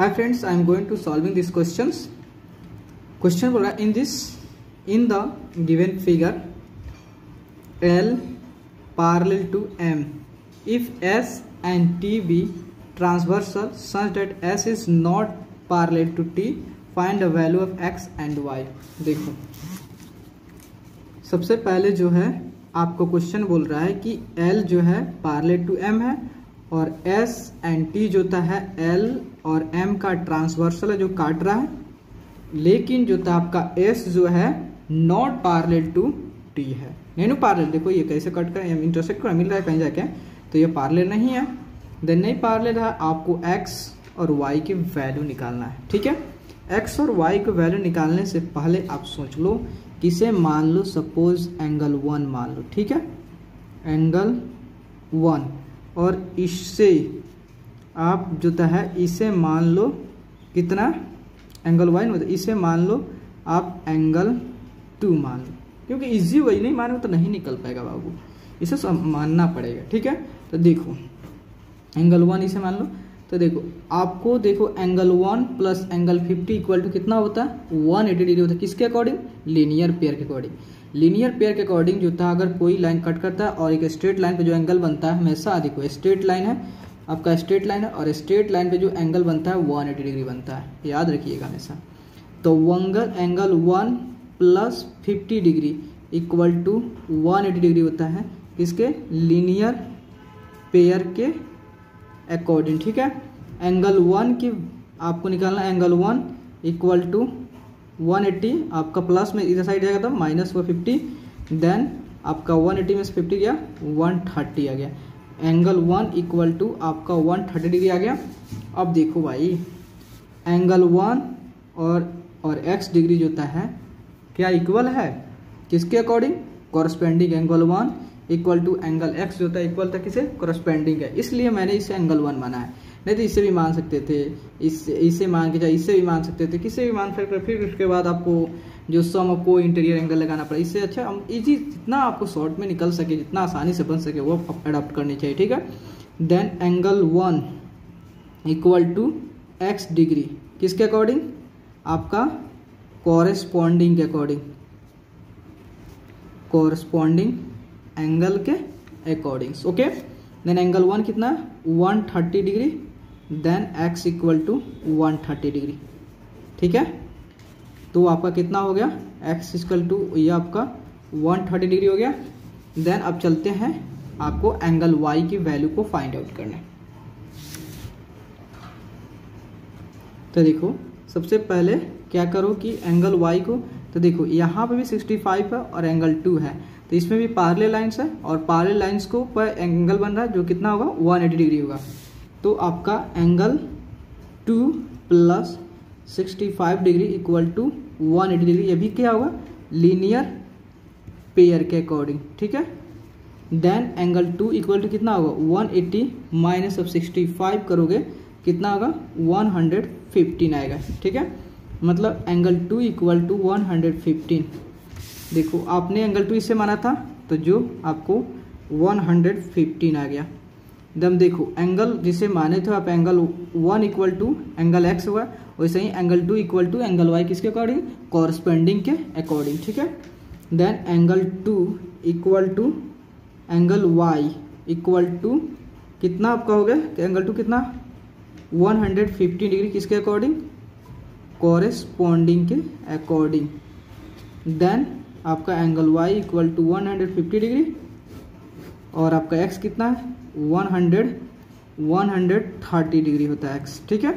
hi friends i am going to solving these questions question बोल in this in the given figure l parallel to m if s and t be transversal such that s is not parallel to t find the value of x and y देखो सबसे पहले जो है आपको question बोल रहा है कि L जो है पार्लेट टू M है और S एंड T जो है L और M का ट्रांसवर्सल है, जो काट रहा है। लेकिन जो था आपका S जो है नॉट पार्लेट टू T है। नहीं पार्लेट देखो ये कैसे कट कर इंटरसेक्ट कर, मिल रहा है कहीं जाके। तो ये पार्लेट नहीं है। देन नहीं पार्लेट है, आपको X और Y की वैल्यू निकालना है, ठीक है? X और Y की वैल्यू निकालने से पहले आप सोच लो, किसे मान लो सपोज़ एंगल वन मान लो, ठीक है? एंगल वन और इससे आप जो है, इसे मान लो कितना? एंगल वाइन मतलब इसे मान लो, आप एंगल टू मान लो। क्योंकि इजी वही नहीं मानो तो नहीं निकल पाएगा बाबू। इसे सब मानना पड़ेगा, ठीक है? तो देखो एंगल वन इसे मान लो। तो देखो, आपको देखो angle one plus angle fifty equal to कितना होता? है वन एटी डिग्री होता। है किसके अकॉर्डिंग लीनियर पेयर के अकॉर्डिंग लीनियर पेयर के अकॉर्डिंग जो था, अगर कोई लाइन कट करता है और एक स्ट्रेट लाइन पे जो एंगल बनता है, हमेशा देखो स्ट्रेट लाइन है, आपका स्ट्रेट लाइन है और स्ट्रेट लाइन पे जो एंगल बनता है वन एटी डिग्री बनता है। याद रखिएगा हमेशा। तो वंगल angle one plus fifty degree equal to one eighty degree होता है। किसके? लीनियर पेयर के अकॉर्डिंग ठीक है? एंगल वन की आपको निकालना एंगल वन इक्वल टू 180 आपका प्लस में इधर साइड जाएगा तो माइनस वो फिफ्टी देन आपका 180 में से फिफ्टी गया 130 आ गया। एंगल वन इक्वल टू आपका 130 डिग्री आ गया। अब देखो भाई एंगल वन और और एक्स डिग्री जो होता है, क्या इक्वल है? किसके according corresponding angle one equal to angle X जो होता है इक्वल था किसे? कॉरस्पेंडिंग है। इसलिए मैंने इसे एंगल वन माना है। नहीं तो इससे भी मान सकते थे इससे इससे मान के चाहे इससे भी मान सकते थे किससे भी मान सकते फिर उसके बाद आपको जो सम को इंटीरियर एंगल लगाना पड़ा, इससे अच्छा हम इजी जितना आपको शॉर्ट में निकल सके, जितना आसानी से बन सके, वो अडॉप्ट करनी चाहिए, ठीक है? Then angle one equal to X degree किसके अकॉर्डिंग आपका कॉरेस्पॉन्डिंग के अकॉर्डिंग कॉरेस्पॉन्डिंग एंगल के according okay then angle one कितना one thirty degree then X equal to one thirty degree. ठीक है? तो आपका कितना हो गया? एक्स इक्वल टू, ये आपका वन थर्टी डिग्री हो गया। देन अब चलते हैं आपको एंगल वाई की वैल्यू को फाइंड आउट करना। तो देखो, सबसे पहले क्या करो कि एंगल वाई को तो देखो, यहाँ पे भी 65 है और एंगल 2 है। तो इसमें भी पार्ले लाइन्स है और पार्ले लाइन्स को पर एंगल बन रहा है, जो कितना होगा? 180 डिग्री होगा। तो आपका angle two plus sixty five degree equal to one eighty degree ये भी क्या होगा? लीनियर पेयर के अकॉर्डिंग ठीक है? Then angle two equal to कितना होगा? वन एट्टी माइनस अब सिक्सटी फाइव करोगे, कितना होगा? वन हंड्रेड फिफ्टीन आएगा, ठीक है? मतलब angle two equal to one hundred fifteen देखो, आपने एंगल टू इससे माना था तो जो आपको वन हंड्रेड फिफ्टीन आ गया। दम देखो एंगल जिसे माने थे आप angle one equal to angle X हुआ, वैसे ही angle two equal to angle Y किसके अकॉर्डिंग कॉरस्पेंडिंग के अकॉर्डिंग ठीक है? Then angle two equal to angle Y equal to कितना आपका हो गया? एंगल टू कितना? 150 डिग्री किसके अकॉर्डिंग कॉरेस्पॉन्डिंग के अकॉर्डिंग देन आपका angle Y equal to 150 degree और आपका एक्स कितना है? One hundred one hundred thirty degree होता है एक्स, ठीक है?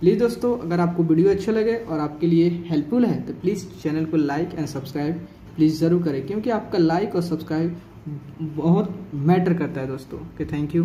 प्लीज़ दोस्तों, अगर आपको वीडियो अच्छा लगे और आपके लिए हेल्पफुल है तो प्लीज़ चैनल को लाइक एंड सब्सक्राइब प्लीज़ ज़रूर करें, क्योंकि आपका लाइक और सब्सक्राइब बहुत मैटर करता है दोस्तों, ओके, थैंक यू।